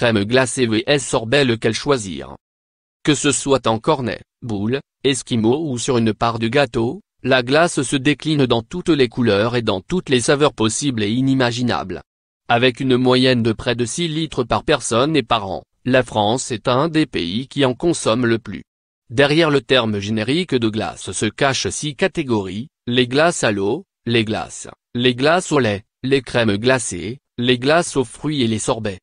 crème glacée vs sorbet lequel choisir Que ce soit en cornet, boule, esquimau ou sur une part de gâteau, la glace se décline dans toutes les couleurs et dans toutes les saveurs possibles et inimaginables. Avec une moyenne de près de 6 litres par personne et par an, la France est un des pays qui en consomme le plus. Derrière le terme générique de glace se cachent six catégories, les glaces à l'eau, les glaces, les glaces au lait, les crèmes glacées, les glaces aux fruits et les sorbets.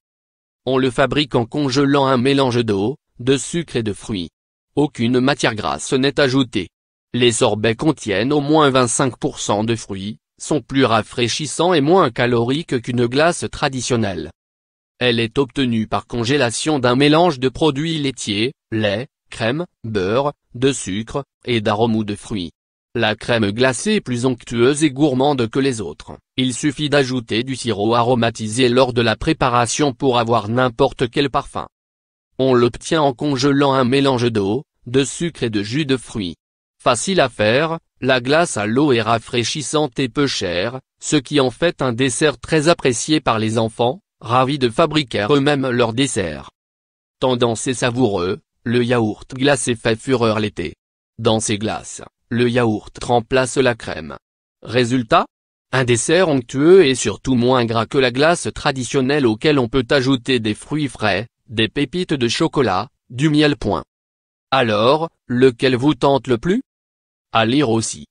On le fabrique en congelant un mélange d'eau, de sucre et de fruits. Aucune matière grasse n'est ajoutée. Les sorbets contiennent au moins 25% de fruits, sont plus rafraîchissants et moins caloriques qu'une glace traditionnelle. Elle est obtenue par congélation d'un mélange de produits laitiers, lait, crème, beurre, de sucre, et d'arômes ou de fruits. La crème glacée est plus onctueuse et gourmande que les autres. Il suffit d'ajouter du sirop aromatisé lors de la préparation pour avoir n'importe quel parfum. On l'obtient en congelant un mélange d'eau, de sucre et de jus de fruits. Facile à faire, la glace à l'eau est rafraîchissante et peu chère, ce qui en fait un dessert très apprécié par les enfants, ravis de fabriquer eux-mêmes leur dessert. Tendance et savoureux, le yaourt glacé fait fureur l'été. Dans ces glaces, le yaourt remplace la crème. Résultat Un dessert onctueux et surtout moins gras que la glace traditionnelle auquel on peut ajouter des fruits frais, des pépites de chocolat, du miel point. Alors, lequel vous tente le plus? À lire aussi.